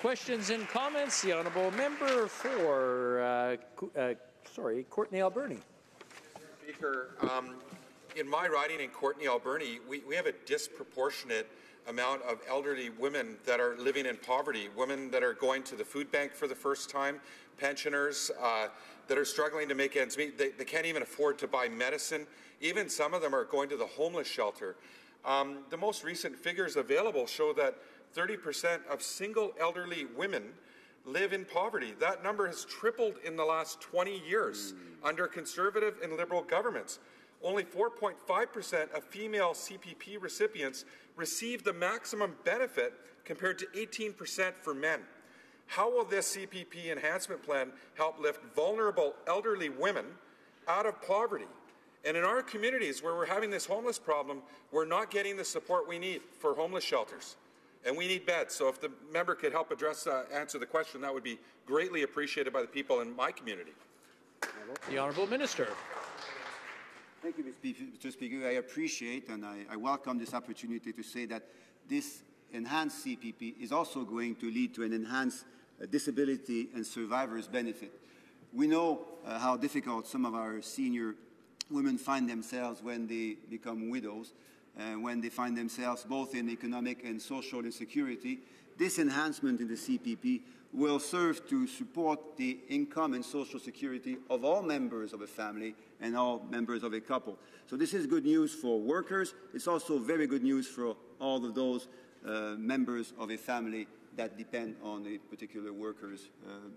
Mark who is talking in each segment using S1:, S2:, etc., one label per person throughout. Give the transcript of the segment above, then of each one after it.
S1: Questions and comments? The honourable member for, uh, uh, sorry, Courtenay Alberni.
S2: Speaker, um, in my riding in Courtenay Alberni, we, we have a disproportionate amount of elderly women that are living in poverty, women that are going to the food bank for the first time, pensioners uh, that are struggling to make ends meet. They, they, can't even afford to buy medicine. Even some of them are going to the homeless shelter. Um, the most recent figures available show that 30% of single elderly women live in poverty. That number has tripled in the last 20 years mm. under conservative and liberal governments. Only 4.5% of female CPP recipients receive the maximum benefit compared to 18% for men. How will this CPP enhancement plan help lift vulnerable elderly women out of poverty? And in our communities where we're having this homeless problem, we're not getting the support we need for homeless shelters. And we need beds. So if the member could help address, uh, answer the question, that would be greatly appreciated by the people in my community.
S1: The Honourable Minister.
S3: Thank you, Mr. Speaker. I appreciate and I, I, welcome this opportunity to say that this enhanced CPP is also going to lead to an enhanced uh, disability and survivors benefit. We know uh, how difficult some of our senior women find themselves when they become widows, and when they find themselves both in economic and social insecurity. This enhancement in the CPP will serve to support the income and social security of all members of a family and all members of a couple. So this is good news for workers. It's also very good news for all of those uh, members of a family that depend on a particular worker's uh,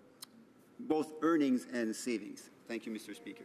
S3: both earnings and savings. Thank you, Mr. Speaker.